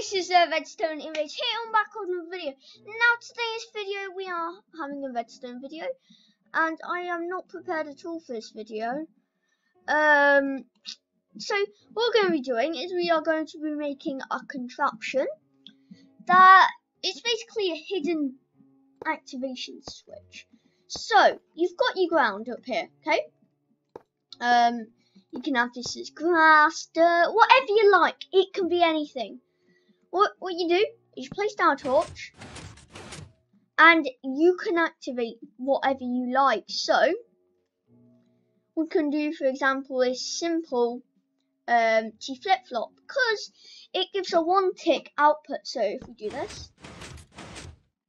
this is a Redstone image here I'm back on the video. Now today's video we are having a Redstone video and I am not prepared at all for this video. Um, so what we're going to be doing is we are going to be making a contraption that is basically a hidden activation switch. So you've got your ground up here, okay? Um, you can have this as grass, dirt, whatever you like. It can be anything. What what you do is you place down a torch, and you can activate whatever you like. So we can do, for example, a simple um, T flip flop because it gives a one tick output. So if we do this,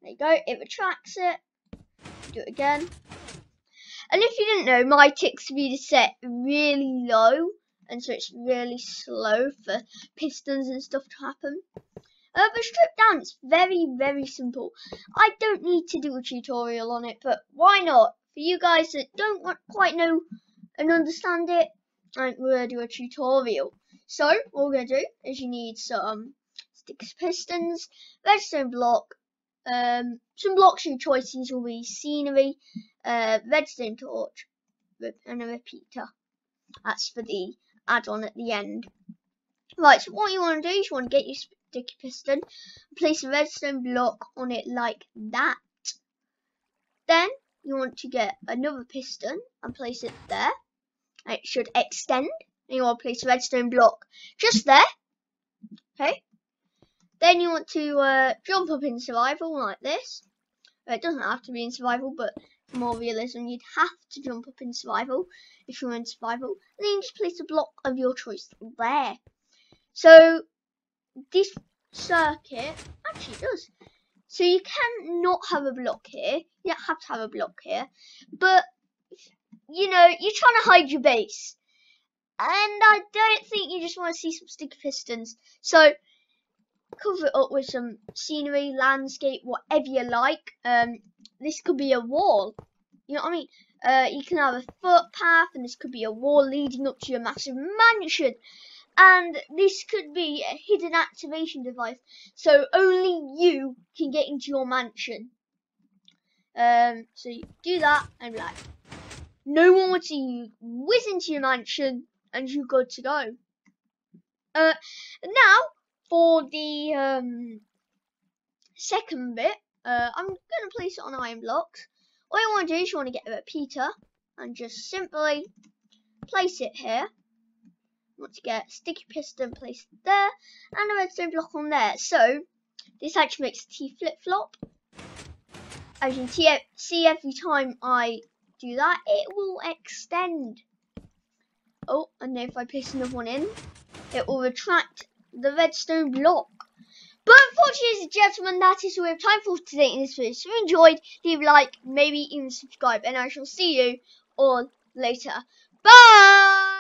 there you go. It retracts it. Do it again. And if you didn't know, my tick speed is set really low, and so it's really slow for pistons and stuff to happen. Uh, stripped down, it's very, very simple. I don't need to do a tutorial on it, but why not? For you guys that don't quite know and understand it, I'm going to do a tutorial. So, what we're going to do is you need some sticky pistons, redstone block, um, some blocks of choices will be scenery, uh, redstone torch, and a repeater. That's for the add-on at the end. Right, so what you want to do is you want to get your sticky piston, place a redstone block on it like that. Then you want to get another piston and place it there. It should extend. And you want to place a redstone block just there. Okay. Then you want to uh, jump up in survival like this. It doesn't have to be in survival, but more realism, you'd have to jump up in survival if you're in survival. And then you just place a block of your choice there. So this circuit actually does. So you can not have a block here. You don't have to have a block here. But, you know, you're trying to hide your base. And I don't think you just want to see some sticky pistons. So, cover it up with some scenery, landscape, whatever you like. Um, this could be a wall. You know what I mean? Uh, you can have a footpath, and this could be a wall leading up to your massive mansion and this could be a hidden activation device so only you can get into your mansion um so you do that and like no one would see you whiz into your mansion and you're good to go uh now for the um second bit uh i'm gonna place it on iron blocks all you want to do is you want to get a repeater and just simply place it here want to get sticky piston placed there and a redstone block on there. So this actually makes T flip flop. As you can see every time I do that, it will extend. Oh, and if I place another one in, it will retract the redstone block. But unfortunately, ladies and gentlemen, that is all we have time for today in this video. So if you enjoyed, leave a like, maybe even subscribe, and I shall see you all later. Bye!